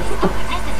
絶対。